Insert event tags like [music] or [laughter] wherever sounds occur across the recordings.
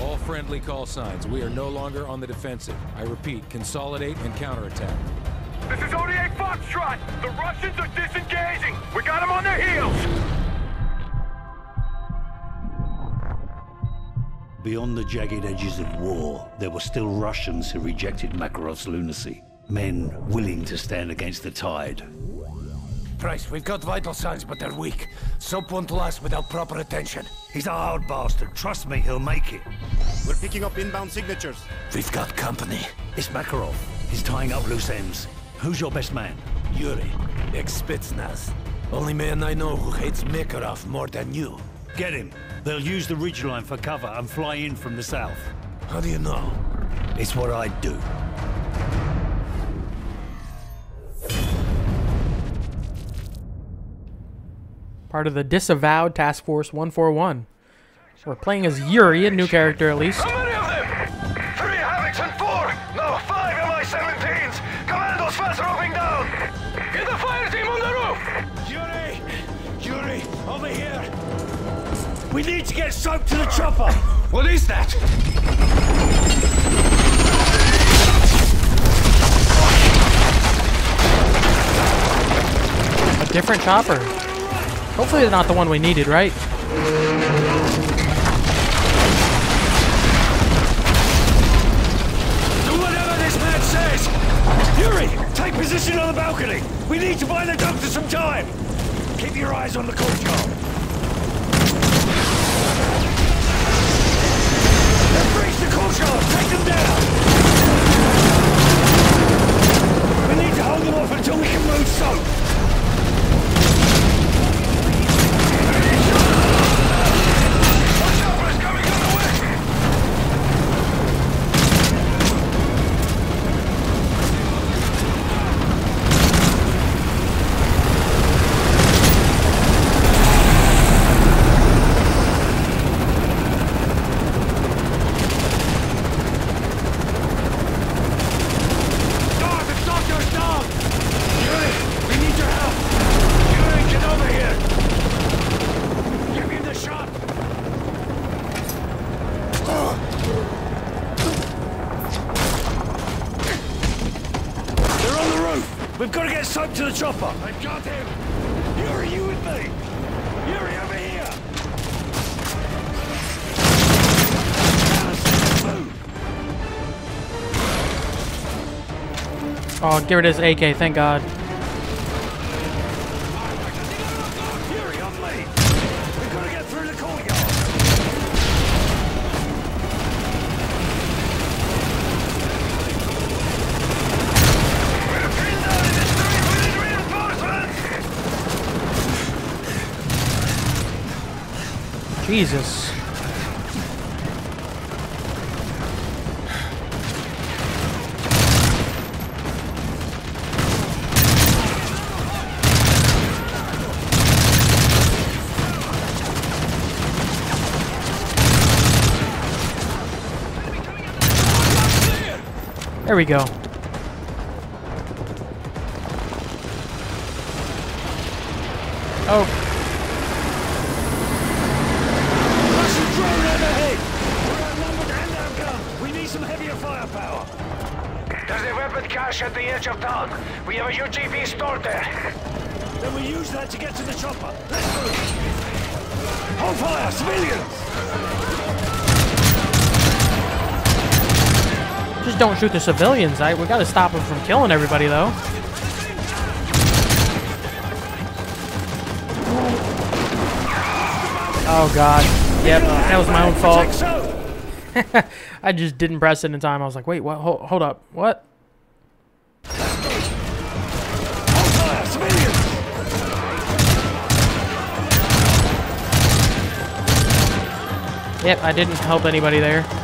All friendly call signs. We are no longer on the defensive. I repeat, consolidate and counterattack. This is ODA Foxtrot! The Russians are disengaging! We got them on their heels! Beyond the jagged edges of war, there were still Russians who rejected Makarov's lunacy. Men willing to stand against the tide. Price, we've got vital signs, but they're weak. Soap won't last without proper attention. He's a hard bastard. Trust me, he'll make it. We're picking up inbound signatures. We've got company. It's Makarov. He's tying up loose ends. Who's your best man? Yuri, ex-Spetsnaz. Only man I know who hates Makarov more than you. Get him. They'll use the ridgeline for cover and fly in from the south. How do you know? It's what I'd do. Part of the disavowed Task Force 141. We're playing as Yuri, a new character at least. How many of them? Three Havocs and four! No, five Mi-17s! Commandos fast roping down! Get the fire team on the roof! Yuri! Yuri, over here! We need to get soap to the chopper! What is that? A different chopper. Hopefully they're not the one we needed, right? Do whatever this man says! Yuri, take position on the balcony! We need to buy the doctor some time! Keep your eyes on the courtyard. They've reached the courtyard! Take them down! We need to hold them off until we can move soap! Chopper's coming on the way! Dog, it's Doctor's dog! Yuri, we need your help! Yuri, get over here! Give me the shot! They're on the roof! We've got to get soap to the chopper! I've got him! Yuri, you with me? Yuri, over here! Move! Oh, get rid of this AK, thank God. Jesus. There we go. Oh, Russian drone overhead! We're outnumbered and outgunned! We need some heavier firepower! There's a weapon at the edge of town. We have a UGV stored there. Then we use that to get to the chopper. Let's move! Hold fire! Civilians! just don't shoot the civilians. I we gotta stop them from killing everybody though. Oh God. Yep, that was my own fault. [laughs] I just didn't press it in time. I was like, wait, what? Hold, hold up. What? Yep, I didn't help anybody there.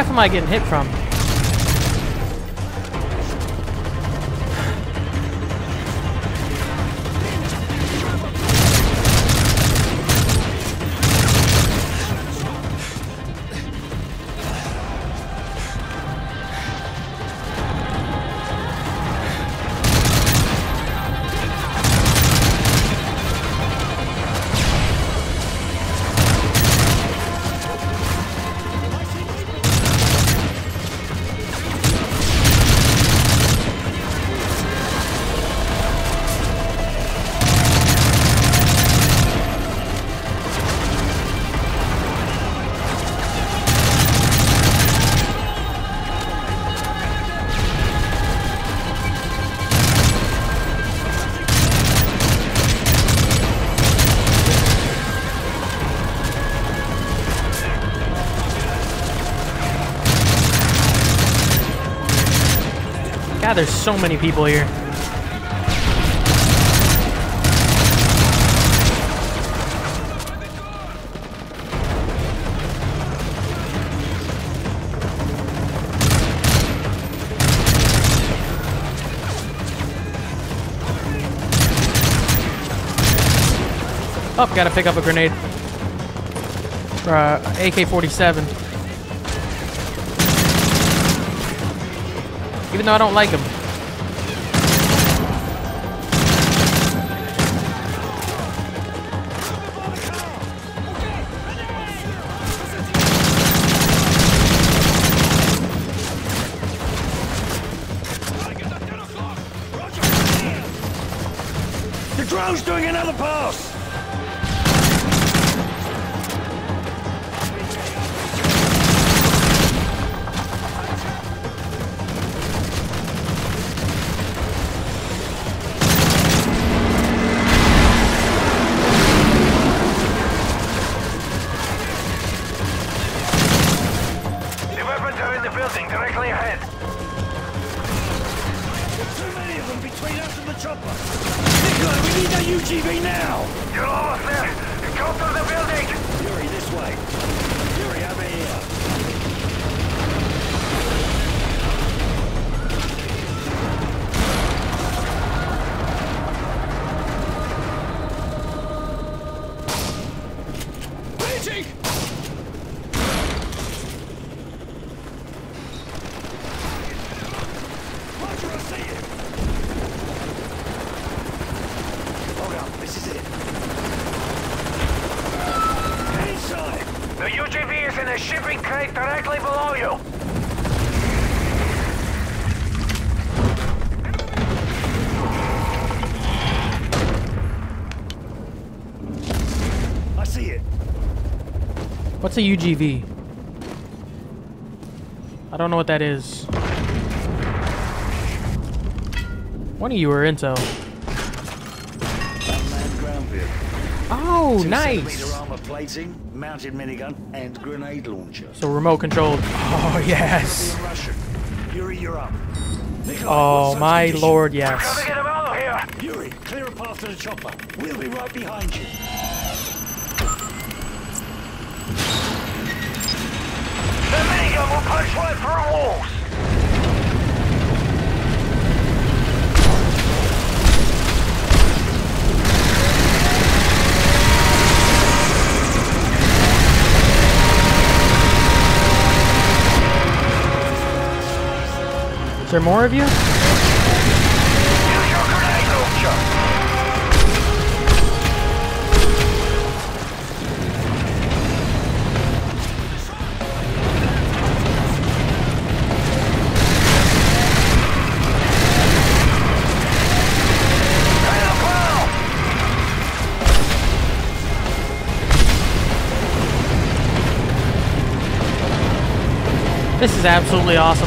F am I getting hit from? There's so many people here. Oh, gotta pick up a grenade. Uh, AK-47. Even though I don't like him. Between us and the chopper! Nikolai, we need that UGV now! You're almost there. Go through the building. Yuri, this way! Yuri, over here! Raging! Roger, I see you! Hold up, this is it. Get inside! The UGV is in a shipping crate directly below you. I see it. What's a UGV? I don't know what that is. One of you are intel. Unmanned ground vehicle. Oh, Two nice. armor plating, mounted minigun, and grenade launcher. So remote controlled. [laughs] Oh yes. Yuri, you're up. Nikolai, Oh my substitution? lord, Gotta yes. get him out of here. Yuri, clear a path to the chopper. We'll be right behind you. The will punch right through walls. Is there more of you? This is absolutely awesome.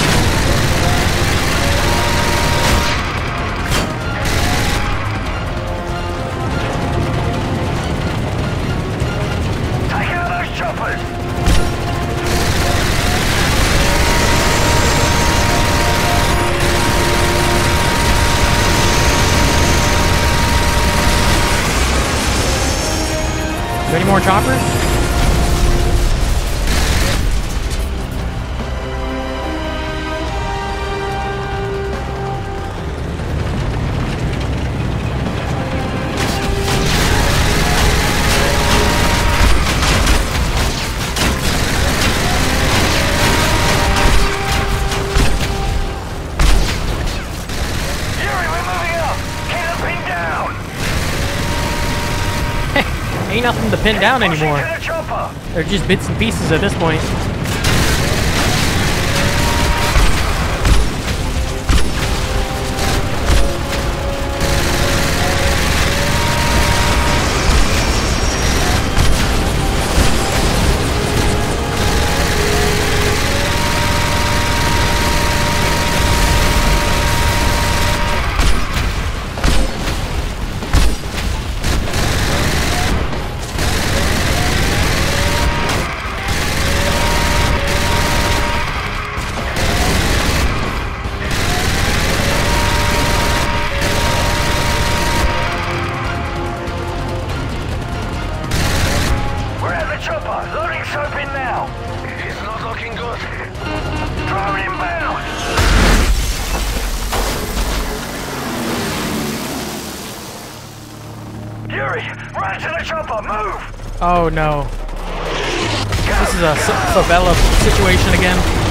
Take out those choppers! Any more choppers? Nothing to pin down anymore. They're just bits and pieces at this point. Oh no. This is a favela situation again.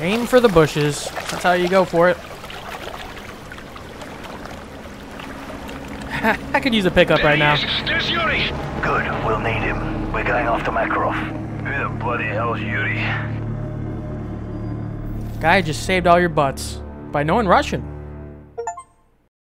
Aim for the bushes. That's how you go for it. [laughs] I could use a pickup right now. There's Yuri. Good. We'll need him. We're going after Makarov. Who the bloody hell's Yuri? Guy just saved all your butts by knowing Russian.